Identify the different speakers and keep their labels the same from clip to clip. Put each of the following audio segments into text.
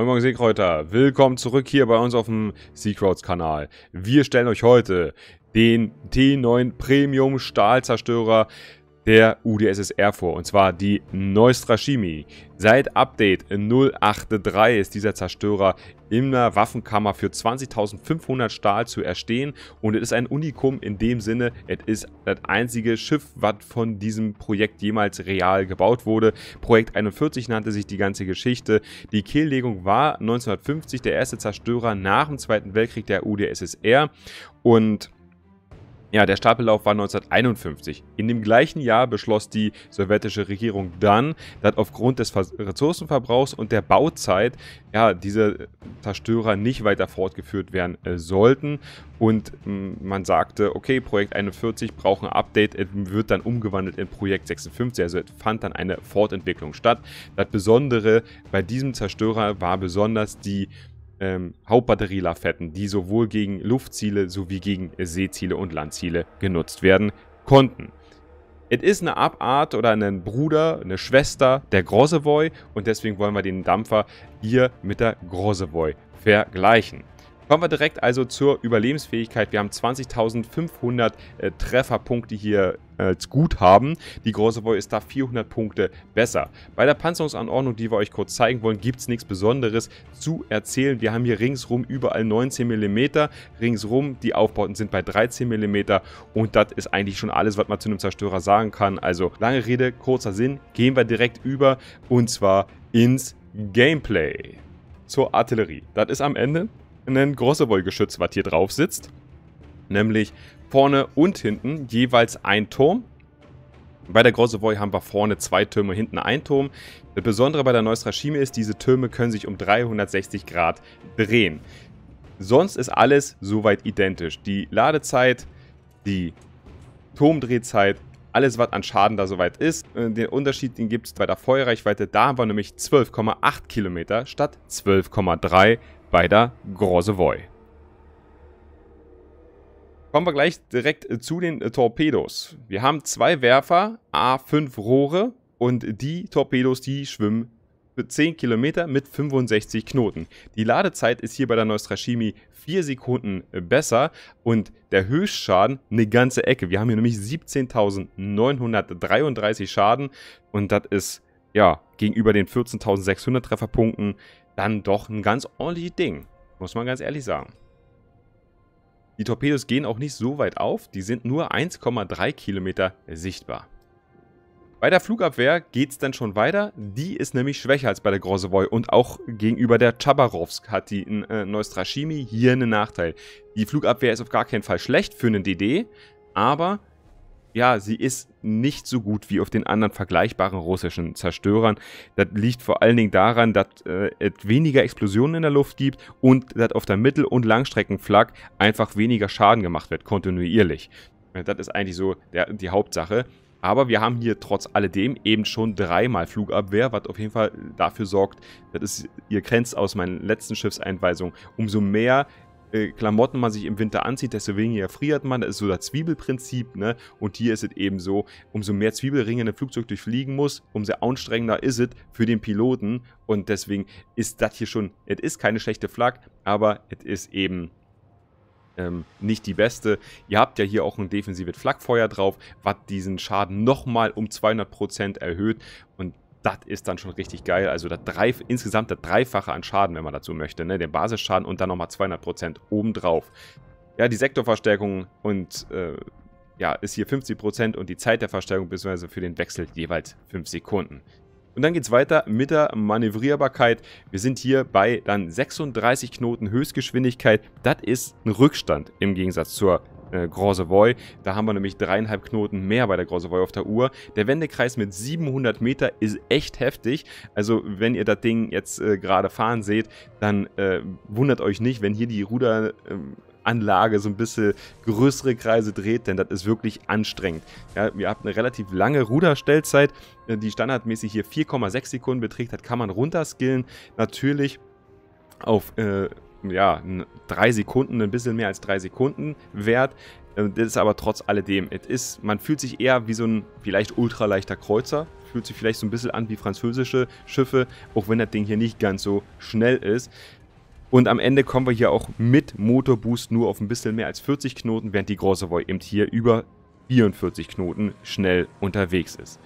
Speaker 1: Moin Moin Seekräuter, willkommen zurück hier bei uns auf dem Seacrowds Kanal. Wir stellen euch heute den T9 Premium Stahlzerstörer der UdSSR vor, und zwar die Neustrashimi. Seit Update 083 ist dieser Zerstörer in der Waffenkammer für 20.500 Stahl zu erstehen und es ist ein Unikum in dem Sinne, es ist das einzige Schiff, was von diesem Projekt jemals real gebaut wurde. Projekt 41 nannte sich die ganze Geschichte. Die Killlegung war 1950 der erste Zerstörer nach dem Zweiten Weltkrieg der UdSSR und ja, der Stapellauf war 1951. In dem gleichen Jahr beschloss die sowjetische Regierung dann, dass aufgrund des Ressourcenverbrauchs und der Bauzeit ja, diese Zerstörer nicht weiter fortgeführt werden äh, sollten. Und hm, man sagte, okay, Projekt 41 braucht ein Update, es wird dann umgewandelt in Projekt 56. Also fand dann eine Fortentwicklung statt. Das Besondere bei diesem Zerstörer war besonders die ähm, Hauptbatterielafetten, die sowohl gegen Luftziele sowie gegen Seeziele und Landziele genutzt werden konnten. Es ist eine Abart oder ein Bruder, eine Schwester der Grossevoy und deswegen wollen wir den Dampfer hier mit der Grossevoy vergleichen. Kommen wir direkt also zur Überlebensfähigkeit. Wir haben 20.500 äh, Trefferpunkte hier äh, als Guthaben. Die große Voy ist da 400 Punkte besser. Bei der Panzerungsanordnung, die wir euch kurz zeigen wollen, gibt es nichts Besonderes zu erzählen. Wir haben hier ringsrum überall 19 mm. Ringsrum, die Aufbauten sind bei 13 mm. Und das ist eigentlich schon alles, was man zu einem Zerstörer sagen kann. Also lange Rede, kurzer Sinn. Gehen wir direkt über und zwar ins Gameplay. Zur Artillerie. Das ist am Ende ein Grossewollgeschütz, was hier drauf sitzt. Nämlich vorne und hinten jeweils ein Turm. Bei der Grossevoy haben wir vorne zwei Türme, hinten ein Turm. Das Besondere bei der Neustrashime ist, diese Türme können sich um 360 Grad drehen. Sonst ist alles soweit identisch. Die Ladezeit, die Turmdrehzeit, alles was an Schaden da soweit ist. Äh, den Unterschied gibt es bei der Feuerreichweite. Da haben wir nämlich 12,8 Kilometer statt 12,3 bei der Grossevoy. Kommen wir gleich direkt äh, zu den äh, Torpedos. Wir haben zwei Werfer, A5 Rohre und die Torpedos, die schwimmen für 10 Kilometer mit 65 Knoten. Die Ladezeit ist hier bei der Neustrashimi 4 Sekunden äh, besser und der Höchstschaden eine ganze Ecke. Wir haben hier nämlich 17.933 Schaden und das ist ja gegenüber den 14.600 Trefferpunkten dann doch ein ganz ordentliches Ding. Muss man ganz ehrlich sagen. Die Torpedos gehen auch nicht so weit auf, die sind nur 1,3 Kilometer sichtbar. Bei der Flugabwehr geht es dann schon weiter. Die ist nämlich schwächer als bei der Grozovoi und auch gegenüber der Chabarovsk hat die äh, Neustrashimi hier einen Nachteil. Die Flugabwehr ist auf gar keinen Fall schlecht für einen DD, aber ja, sie ist nicht so gut wie auf den anderen vergleichbaren russischen Zerstörern. Das liegt vor allen Dingen daran, dass äh, es weniger Explosionen in der Luft gibt und dass auf der Mittel- und Langstreckenflak einfach weniger Schaden gemacht wird, kontinuierlich. Äh, das ist eigentlich so der, die Hauptsache. Aber wir haben hier trotz alledem eben schon dreimal Flugabwehr, was auf jeden Fall dafür sorgt, das ist, ihr kennt aus meinen letzten Schiffseinweisungen, umso mehr äh, Klamotten man sich im Winter anzieht, desto weniger friert man. Das ist so das Zwiebelprinzip. Ne? Und hier ist es eben so, umso mehr Zwiebelringe ein Flugzeug durchfliegen muss, umso anstrengender ist es für den Piloten. Und deswegen ist das hier schon, es ist keine schlechte Flak, aber es ist eben ähm, nicht die beste. Ihr habt ja hier auch ein defensives Flakfeuer drauf, was diesen Schaden nochmal um 200% erhöht. Und das ist dann schon richtig geil. Also das drei, insgesamt das Dreifache an Schaden, wenn man dazu möchte. Ne? Den Basisschaden und dann nochmal 200% obendrauf. Ja, die Sektorverstärkung und äh, ja, ist hier 50% und die Zeit der Verstärkung bzw. für den Wechsel jeweils 5 Sekunden. Und dann geht es weiter mit der Manövrierbarkeit. Wir sind hier bei dann 36 Knoten Höchstgeschwindigkeit. Das ist ein Rückstand im Gegensatz zur äh, Grossevoy. Da haben wir nämlich dreieinhalb Knoten mehr bei der Grossevoy auf der Uhr. Der Wendekreis mit 700 Meter ist echt heftig. Also wenn ihr das Ding jetzt äh, gerade fahren seht, dann äh, wundert euch nicht, wenn hier die Ruder... Anlage so ein bisschen größere Kreise dreht, denn das ist wirklich anstrengend. Ja, ihr habt eine relativ lange Ruderstellzeit, äh, die standardmäßig hier 4,6 Sekunden beträgt, das kann man runterskillen. Natürlich auf äh, ja, drei Sekunden, ein bisschen mehr als drei Sekunden wert. Äh, das ist aber trotz alledem, es ist, man fühlt sich eher wie so ein vielleicht ultraleichter Kreuzer. Fühlt sich vielleicht so ein bisschen an wie französische Schiffe, auch wenn das Ding hier nicht ganz so schnell ist. Und am Ende kommen wir hier auch mit Motorboost nur auf ein bisschen mehr als 40 Knoten, während die Große Voy eben hier über 44 Knoten schnell unterwegs ist.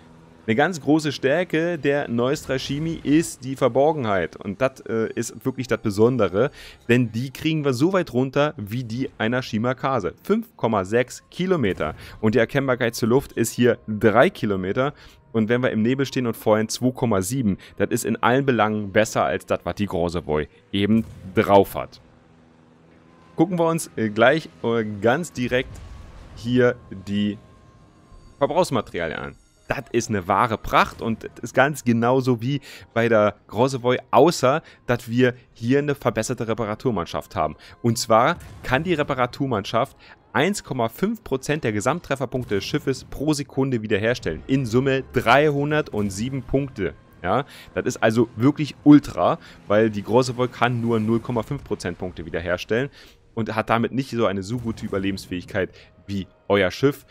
Speaker 1: Eine ganz große Stärke der Neustra Shimi ist die Verborgenheit. Und das äh, ist wirklich das Besondere, denn die kriegen wir so weit runter wie die einer Shimakase. 5,6 Kilometer. Und die Erkennbarkeit zur Luft ist hier 3 Kilometer. Und wenn wir im Nebel stehen und vorhin 2,7, das ist in allen Belangen besser als das, was die Große Boy eben drauf hat. Gucken wir uns äh, gleich äh, ganz direkt hier die Verbrauchsmaterialien an das ist eine wahre Pracht und das ist ganz genauso wie bei der Grossevoy, außer dass wir hier eine verbesserte Reparaturmannschaft haben. Und zwar kann die Reparaturmannschaft 1,5% der Gesamttrefferpunkte des Schiffes pro Sekunde wiederherstellen. In Summe 307 Punkte. Ja, das ist also wirklich ultra, weil die Grossevoy kann nur 0,5% Punkte wiederherstellen und hat damit nicht so eine so gute Überlebensfähigkeit wie euer Schiff.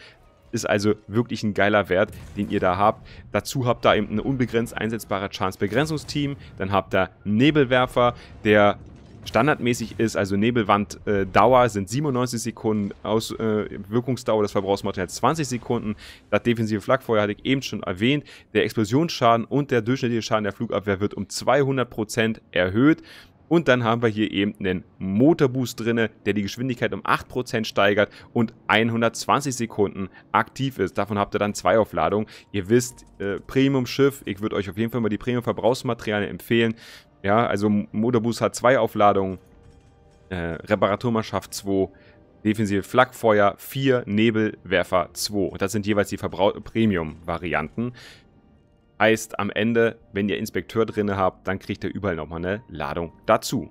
Speaker 1: Ist also wirklich ein geiler Wert, den ihr da habt. Dazu habt ihr eben ein unbegrenzt einsetzbare Chance-Begrenzungsteam. Dann habt ihr Nebelwerfer, der standardmäßig ist, also Nebelwanddauer äh, sind 97 Sekunden, Aus, äh, Wirkungsdauer des Verbrauchsmaterials 20 Sekunden. Das defensive Flakfeuer hatte ich eben schon erwähnt. Der Explosionsschaden und der durchschnittliche Schaden der Flugabwehr wird um 200% erhöht. Und dann haben wir hier eben einen Motorboost drin, der die Geschwindigkeit um 8% steigert und 120 Sekunden aktiv ist. Davon habt ihr dann zwei Aufladungen. Ihr wisst, äh, Premium-Schiff, ich würde euch auf jeden Fall mal die Premium-Verbrauchsmaterialien empfehlen. Ja, also Motorboost hat zwei Aufladungen, äh, Reparaturmannschaft 2, defensive Flakfeuer 4, Nebelwerfer 2. Und das sind jeweils die Premium-Varianten. Heißt am Ende, wenn ihr Inspekteur drin habt, dann kriegt ihr überall nochmal eine Ladung dazu.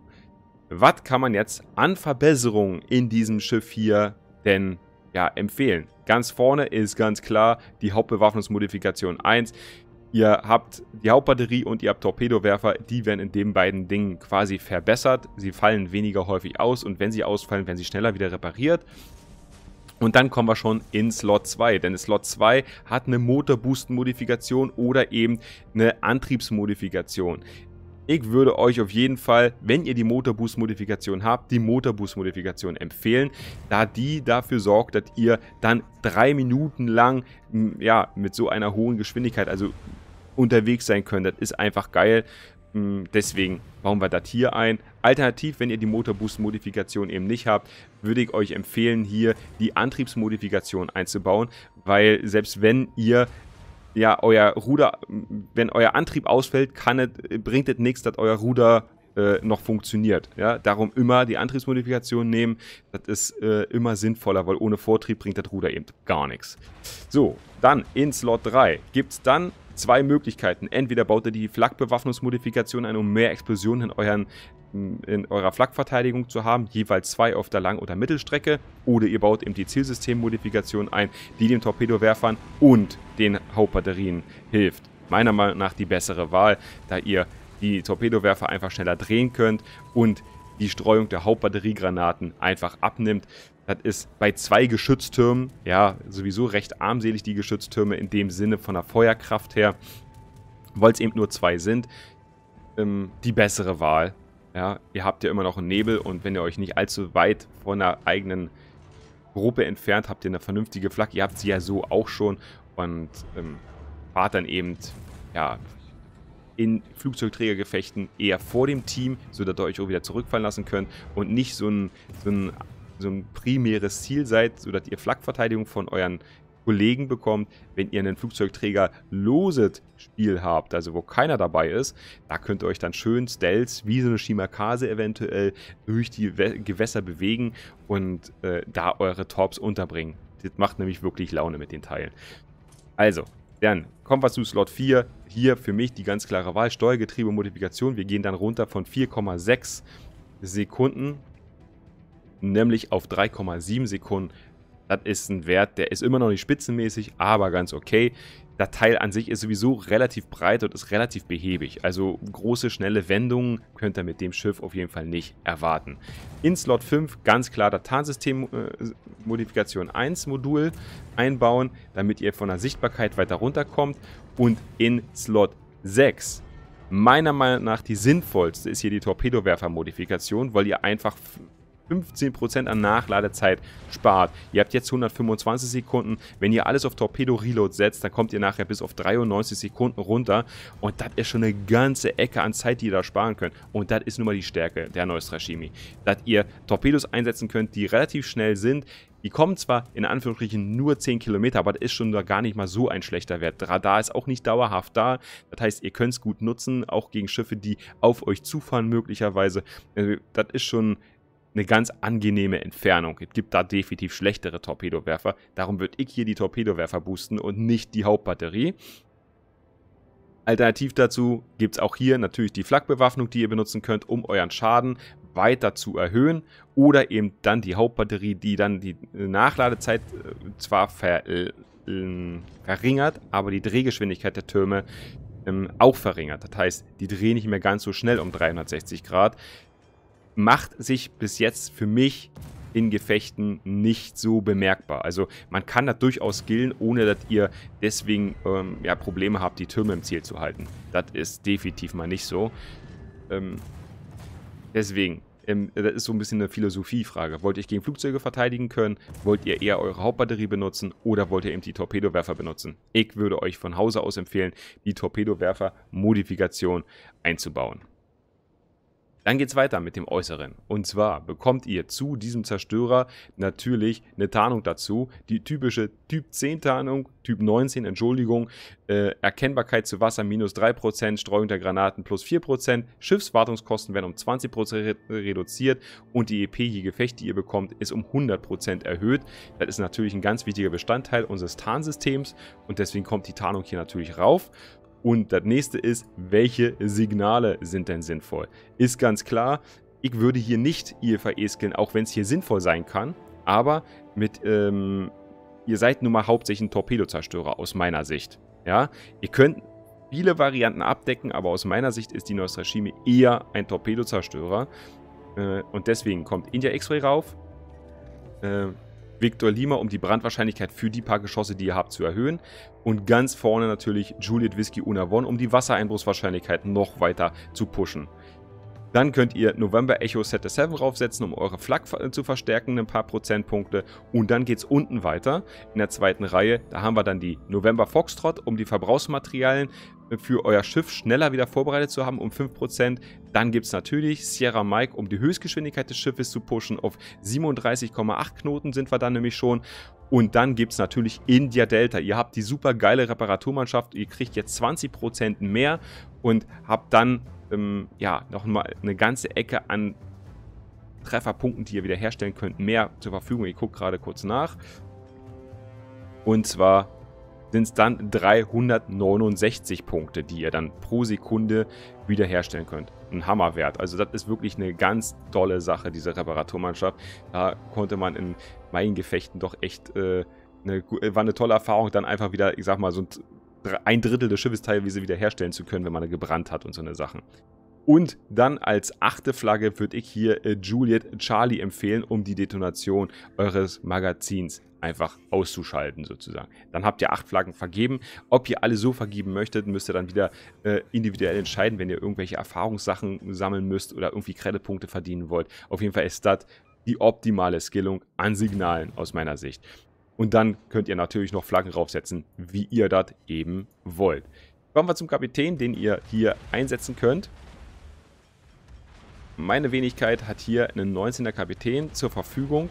Speaker 1: Was kann man jetzt an Verbesserungen in diesem Schiff hier denn ja, empfehlen? Ganz vorne ist ganz klar die Hauptbewaffnungsmodifikation 1. Ihr habt die Hauptbatterie und ihr habt Torpedowerfer, die werden in den beiden Dingen quasi verbessert. Sie fallen weniger häufig aus und wenn sie ausfallen, werden sie schneller wieder repariert. Und dann kommen wir schon in Slot 2, denn Slot 2 hat eine Motorboost-Modifikation oder eben eine Antriebsmodifikation. Ich würde euch auf jeden Fall, wenn ihr die Motorboost-Modifikation habt, die Motorboost-Modifikation empfehlen, da die dafür sorgt, dass ihr dann drei Minuten lang ja, mit so einer hohen Geschwindigkeit, also unterwegs sein könnt. Das ist einfach geil. Deswegen bauen wir das hier ein. Alternativ, wenn ihr die Motorboost-Modifikation eben nicht habt, würde ich euch empfehlen, hier die Antriebsmodifikation einzubauen, weil selbst wenn ihr ja euer Ruder, wenn euer Antrieb ausfällt, kann es, bringt es nichts, dass euer Ruder äh, noch funktioniert. Ja? Darum immer die Antriebsmodifikation nehmen. Das ist äh, immer sinnvoller, weil ohne Vortrieb bringt das Ruder eben gar nichts. So, dann in Slot 3 gibt es dann zwei Möglichkeiten. Entweder baut ihr die Flakbewaffnungsmodifikation ein, um mehr Explosionen in, euren, in eurer Flakverteidigung zu haben, jeweils zwei auf der Lang- oder Mittelstrecke, oder ihr baut eben die Zielsystemmodifikation ein, die den Torpedowerfern und den Hauptbatterien hilft. Meiner Meinung nach die bessere Wahl, da ihr die Torpedowerfer einfach schneller drehen könnt und die Streuung der Hauptbatteriegranaten einfach abnimmt. Das ist bei zwei Geschütztürmen, ja, sowieso recht armselig die Geschütztürme in dem Sinne von der Feuerkraft her, weil es eben nur zwei sind, ähm, die bessere Wahl. Ja, ihr habt ja immer noch einen Nebel und wenn ihr euch nicht allzu weit von der eigenen Gruppe entfernt, habt ihr eine vernünftige Flagge. Ihr habt sie ja so auch schon und ähm, fahrt dann eben, ja, in Flugzeugträgergefechten eher vor dem Team, sodass ihr euch auch wieder zurückfallen lassen könnt und nicht so ein, so ein so ein primäres Ziel seid, sodass ihr Flakverteidigung von euren Kollegen bekommt, wenn ihr einen Flugzeugträger loset Spiel habt, also wo keiner dabei ist, da könnt ihr euch dann schön Stealth, wie so eine Shimakase eventuell, durch die Gewässer bewegen und äh, da eure Torps unterbringen. Das macht nämlich wirklich Laune mit den Teilen. Also, dann kommen wir zu Slot 4. Hier für mich die ganz klare Wahl, Steuergetriebe-Modifikation. Wir gehen dann runter von 4,6 Sekunden nämlich auf 3,7 Sekunden. Das ist ein Wert, der ist immer noch nicht spitzenmäßig, aber ganz okay. das Teil an sich ist sowieso relativ breit und ist relativ behäbig. Also große, schnelle Wendungen könnt ihr mit dem Schiff auf jeden Fall nicht erwarten. In Slot 5 ganz klar das Tarnsystem äh, Modifikation 1 Modul einbauen, damit ihr von der Sichtbarkeit weiter runterkommt. Und in Slot 6 meiner Meinung nach die sinnvollste ist hier die Torpedowerfer-Modifikation, weil ihr einfach 15% an Nachladezeit spart. Ihr habt jetzt 125 Sekunden. Wenn ihr alles auf Torpedo Reload setzt, dann kommt ihr nachher bis auf 93 Sekunden runter. Und das ist schon eine ganze Ecke an Zeit, die ihr da sparen könnt. Und das ist nun mal die Stärke der Neustra Chemie. Dass ihr Torpedos einsetzen könnt, die relativ schnell sind. Die kommen zwar in Anführungsstrichen nur 10 Kilometer, aber das ist schon gar nicht mal so ein schlechter Wert. Radar ist auch nicht dauerhaft da. Das heißt, ihr könnt es gut nutzen, auch gegen Schiffe, die auf euch zufahren möglicherweise. Also, das ist schon eine ganz angenehme Entfernung. Es gibt da definitiv schlechtere Torpedowerfer. Darum würde ich hier die Torpedowerfer boosten und nicht die Hauptbatterie. Alternativ dazu gibt es auch hier natürlich die Flakbewaffnung, die ihr benutzen könnt, um euren Schaden weiter zu erhöhen. Oder eben dann die Hauptbatterie, die dann die Nachladezeit äh, zwar ver äh, verringert, aber die Drehgeschwindigkeit der Türme ähm, auch verringert. Das heißt, die drehen nicht mehr ganz so schnell um 360 Grad macht sich bis jetzt für mich in Gefechten nicht so bemerkbar. Also man kann das durchaus skillen, ohne dass ihr deswegen ähm, ja, Probleme habt, die Türme im Ziel zu halten. Das ist definitiv mal nicht so. Ähm, deswegen, ähm, das ist so ein bisschen eine Philosophiefrage. Wollt ihr gegen Flugzeuge verteidigen können? Wollt ihr eher eure Hauptbatterie benutzen? Oder wollt ihr eben die Torpedowerfer benutzen? Ich würde euch von Hause aus empfehlen, die Torpedowerfer-Modifikation einzubauen. Dann geht es weiter mit dem Äußeren. Und zwar bekommt ihr zu diesem Zerstörer natürlich eine Tarnung dazu. Die typische Typ 10 Tarnung, Typ 19, Entschuldigung. Äh, Erkennbarkeit zu Wasser minus 3%, Streuung der Granaten plus 4%. Schiffswartungskosten werden um 20% re reduziert. Und die EP je Gefecht, die ihr bekommt, ist um 100% erhöht. Das ist natürlich ein ganz wichtiger Bestandteil unseres Tarnsystems. Und deswegen kommt die Tarnung hier natürlich rauf. Und das nächste ist, welche Signale sind denn sinnvoll? Ist ganz klar, ich würde hier nicht IFAE skillen, auch wenn es hier sinnvoll sein kann. Aber mit, ähm, ihr seid nun mal hauptsächlich ein Torpedozerstörer aus meiner Sicht. Ja, ihr könnt viele Varianten abdecken, aber aus meiner Sicht ist die Nostrashimi eher ein Torpedozerstörer. Äh, und deswegen kommt India X-Ray rauf. Äh, Victor Lima, um die Brandwahrscheinlichkeit für die paar Geschosse, die ihr habt, zu erhöhen. Und ganz vorne natürlich Juliet Whisky Unavon, um die Wassereinbruchswahrscheinlichkeit noch weiter zu pushen. Dann könnt ihr November Echo Set 7 draufsetzen, um eure Flak zu verstärken, ein paar Prozentpunkte. Und dann geht es unten weiter in der zweiten Reihe. Da haben wir dann die November Foxtrot, um die Verbrauchsmaterialien für euer Schiff schneller wieder vorbereitet zu haben um 5%. Dann gibt es natürlich Sierra Mike, um die Höchstgeschwindigkeit des Schiffes zu pushen. Auf 37,8 Knoten sind wir dann nämlich schon. Und dann gibt es natürlich India Delta. Ihr habt die super geile Reparaturmannschaft. Ihr kriegt jetzt 20% mehr und habt dann ähm, ja nochmal eine ganze Ecke an Trefferpunkten, die ihr wieder herstellen könnt, mehr zur Verfügung. Ich gucke gerade kurz nach. Und zwar sind es dann 369 Punkte, die ihr dann pro Sekunde wiederherstellen könnt. Ein Hammerwert. Also das ist wirklich eine ganz tolle Sache, diese Reparaturmannschaft. Da konnte man in meinen Gefechten doch echt äh, eine, war eine tolle Erfahrung, dann einfach wieder, ich sag mal, so ein Drittel des Schiffes teilweise wiederherstellen zu können, wenn man gebrannt hat und so eine Sachen. Und dann als achte Flagge würde ich hier äh, Juliet Charlie empfehlen, um die Detonation eures Magazins einfach auszuschalten sozusagen. Dann habt ihr acht Flaggen vergeben. Ob ihr alle so vergeben möchtet, müsst ihr dann wieder äh, individuell entscheiden, wenn ihr irgendwelche Erfahrungssachen sammeln müsst oder irgendwie Kreditpunkte verdienen wollt. Auf jeden Fall ist das die optimale Skillung an Signalen aus meiner Sicht. Und dann könnt ihr natürlich noch Flaggen draufsetzen, wie ihr das eben wollt. Kommen wir zum Kapitän, den ihr hier einsetzen könnt. Meine Wenigkeit hat hier einen 19er Kapitän zur Verfügung.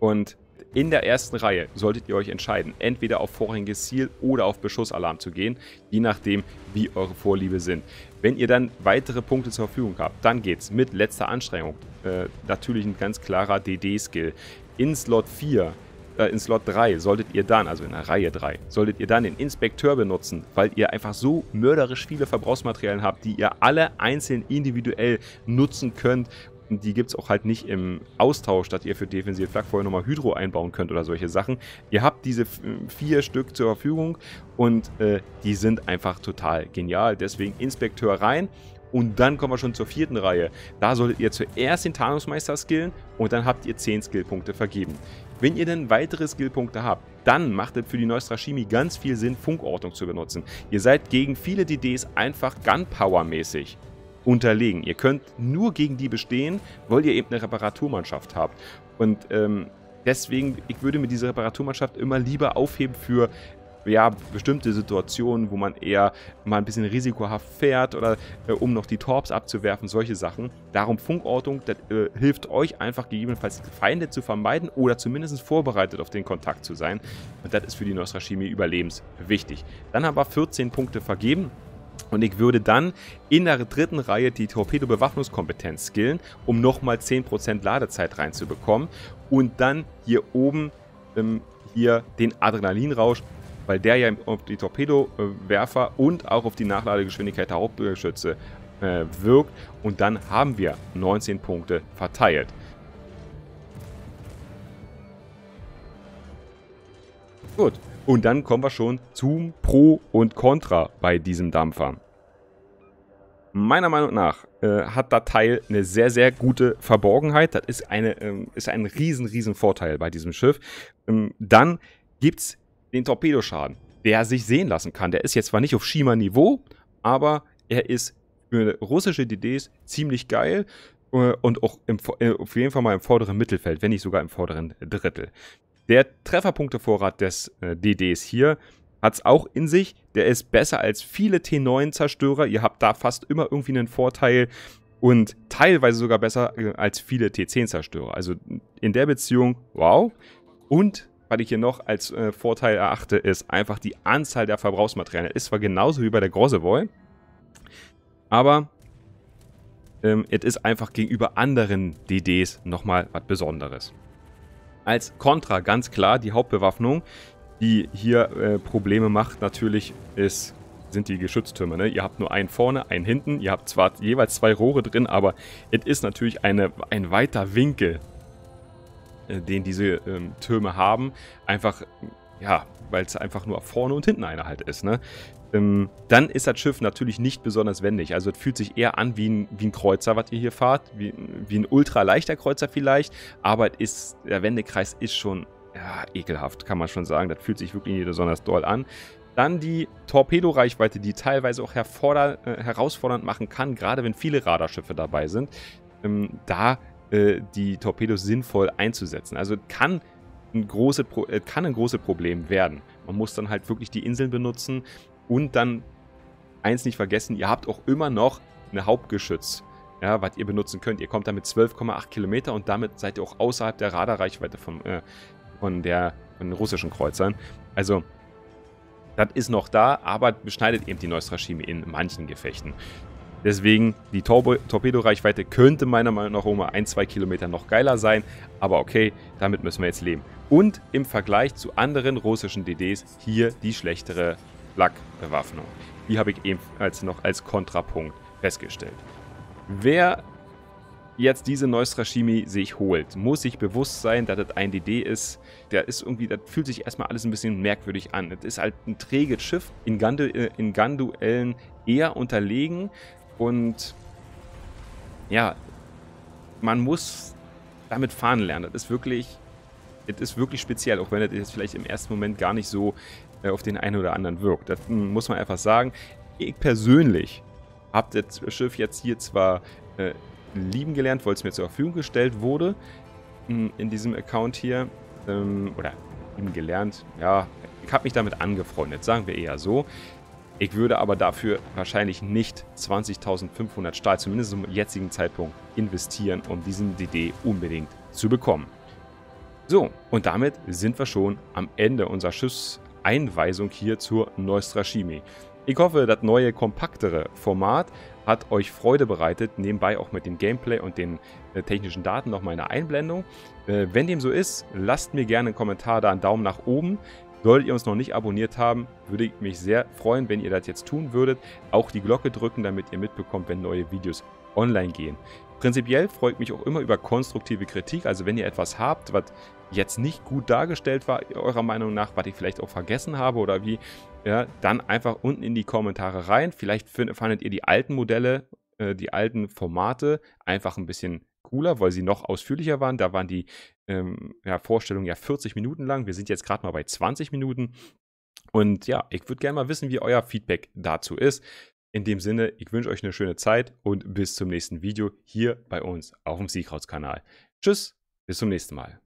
Speaker 1: Und in der ersten Reihe solltet ihr euch entscheiden, entweder auf vorrangiges Ziel oder auf Beschussalarm zu gehen, je nachdem, wie eure Vorliebe sind. Wenn ihr dann weitere Punkte zur Verfügung habt, dann geht es mit letzter Anstrengung. Äh, natürlich ein ganz klarer DD-Skill. In Slot 4 äh, in Slot 3 solltet ihr dann, also in der Reihe 3, solltet ihr dann den Inspekteur benutzen, weil ihr einfach so mörderisch viele Verbrauchsmaterialien habt, die ihr alle einzeln individuell nutzen könnt die gibt es auch halt nicht im Austausch, dass ihr für defensive Flak vorher nochmal Hydro einbauen könnt oder solche Sachen. Ihr habt diese vier Stück zur Verfügung und äh, die sind einfach total genial. Deswegen Inspekteur rein. Und dann kommen wir schon zur vierten Reihe. Da solltet ihr zuerst den Tarnungsmeister skillen und dann habt ihr 10 Skillpunkte vergeben. Wenn ihr dann weitere Skillpunkte habt, dann macht es für die Neustrashimi ganz viel Sinn, Funkordnung zu benutzen. Ihr seid gegen viele DDs einfach Gunpower-mäßig unterlegen. Ihr könnt nur gegen die bestehen, weil ihr eben eine Reparaturmannschaft habt. Und ähm, deswegen, ich würde mir diese Reparaturmannschaft immer lieber aufheben für ja, bestimmte Situationen, wo man eher mal ein bisschen risikohaft fährt oder äh, um noch die Torps abzuwerfen, solche Sachen. Darum Funkortung, das äh, hilft euch einfach gegebenenfalls Feinde zu vermeiden oder zumindest vorbereitet auf den Kontakt zu sein. Und das ist für die Nostra Chemie überlebenswichtig. Dann haben wir 14 Punkte vergeben. Und ich würde dann in der dritten Reihe die Torpedo-Bewaffnungskompetenz skillen, um nochmal 10% Ladezeit reinzubekommen. Und dann hier oben ähm, hier den Adrenalinrausch, weil der ja auf die Torpedowerfer und auch auf die Nachladegeschwindigkeit der Hauptgeschütze äh, wirkt. Und dann haben wir 19 Punkte verteilt. Gut, und dann kommen wir schon zum Pro und Contra bei diesem Dampfer. Meiner Meinung nach äh, hat das Teil eine sehr, sehr gute Verborgenheit. Das ist, eine, ähm, ist ein riesen, riesen Vorteil bei diesem Schiff. Ähm, dann gibt es den Torpedoschaden, der sich sehen lassen kann. Der ist jetzt zwar nicht auf Shima-Niveau, aber er ist für russische DDs ziemlich geil äh, und auch im, äh, auf jeden Fall mal im vorderen Mittelfeld, wenn nicht sogar im vorderen Drittel. Der Trefferpunktevorrat des äh, DDs hier hat es auch in sich. Der ist besser als viele T9-Zerstörer. Ihr habt da fast immer irgendwie einen Vorteil und teilweise sogar besser als viele T10-Zerstörer. Also in der Beziehung, wow. Und was ich hier noch als äh, Vorteil erachte, ist einfach die Anzahl der Verbrauchsmaterialien. Ist zwar genauso wie bei der Grossevoy, aber ähm, es ist einfach gegenüber anderen DDs nochmal was Besonderes. Als Kontra ganz klar die Hauptbewaffnung, die hier äh, Probleme macht, natürlich ist, sind die Geschütztürme. Ne? Ihr habt nur einen vorne, einen hinten. Ihr habt zwar jeweils zwei Rohre drin, aber es ist natürlich eine, ein weiter Winkel, den diese ähm, Türme haben. Einfach, ja, weil es einfach nur vorne und hinten einer halt ist. Ne? Ähm, dann ist das Schiff natürlich nicht besonders wendig. Also es fühlt sich eher an wie ein, wie ein Kreuzer, was ihr hier fahrt. Wie, wie ein ultra leichter Kreuzer vielleicht. Aber ist, der Wendekreis ist schon ja, ekelhaft, kann man schon sagen. Das fühlt sich wirklich nicht besonders doll an. Dann die Torpedoreichweite, die teilweise auch äh, herausfordernd machen kann, gerade wenn viele Radarschiffe dabei sind. Ähm, da äh, die Torpedos sinnvoll einzusetzen. Also kann ein, große, äh, kann ein großes Problem werden. Man muss dann halt wirklich die Inseln benutzen. Und dann, eins nicht vergessen, ihr habt auch immer noch eine Hauptgeschütz, ja, was ihr benutzen könnt. Ihr kommt damit 12,8 Kilometer und damit seid ihr auch außerhalb der Radarreichweite von, äh, von, der, von den russischen Kreuzern. Also, das ist noch da, aber beschneidet eben die Neustrashimi in manchen Gefechten. Deswegen, die Tor Torpedoreichweite könnte meiner Meinung nach um 1-2 Kilometer noch geiler sein, aber okay, damit müssen wir jetzt leben. Und im Vergleich zu anderen russischen DDs hier die schlechtere Flak-Bewaffnung. Die habe ich ebenfalls noch als Kontrapunkt festgestellt. Wer jetzt diese Neustrashimi sich holt, muss sich bewusst sein, dass das ein DD ist, der ist irgendwie, das fühlt sich erstmal alles ein bisschen merkwürdig an. Das ist halt ein träges Schiff, in Gun-Duellen äh, eher unterlegen und ja, man muss damit fahren lernen. Das ist wirklich, das ist wirklich speziell, auch wenn das jetzt vielleicht im ersten Moment gar nicht so äh, auf den einen oder anderen wirkt. Das muss man einfach sagen. Ich persönlich habe das Schiff jetzt hier zwar äh, lieben gelernt, weil es mir zur Verfügung gestellt wurde in, in diesem Account hier. Ähm, oder lieben gelernt, ja, ich habe mich damit angefreundet, sagen wir eher so. Ich würde aber dafür wahrscheinlich nicht 20.500 Stahl, zumindest zum jetzigen Zeitpunkt, investieren, um diesen DD unbedingt zu bekommen. So, und damit sind wir schon am Ende unserer Schiffs Einweisung hier zur Neustrashimi. Ich hoffe, das neue, kompaktere Format hat euch Freude bereitet, nebenbei auch mit dem Gameplay und den äh, technischen Daten noch eine Einblendung. Äh, wenn dem so ist, lasst mir gerne einen Kommentar da, einen Daumen nach oben. Solltet ihr uns noch nicht abonniert haben, würde ich mich sehr freuen, wenn ihr das jetzt tun würdet. Auch die Glocke drücken, damit ihr mitbekommt, wenn neue Videos online gehen. Prinzipiell freut mich auch immer über konstruktive Kritik. Also wenn ihr etwas habt, was jetzt nicht gut dargestellt war, eurer Meinung nach, was ich vielleicht auch vergessen habe oder wie, ja, dann einfach unten in die Kommentare rein. Vielleicht fandet ihr die alten Modelle, äh, die alten Formate einfach ein bisschen cooler, weil sie noch ausführlicher waren. Da waren die ähm, ja, Vorstellungen ja 40 Minuten lang. Wir sind jetzt gerade mal bei 20 Minuten. Und ja, ich würde gerne mal wissen, wie euer Feedback dazu ist. In dem Sinne, ich wünsche euch eine schöne Zeit und bis zum nächsten Video hier bei uns auf dem Siegrauts-Kanal. Tschüss, bis zum nächsten Mal.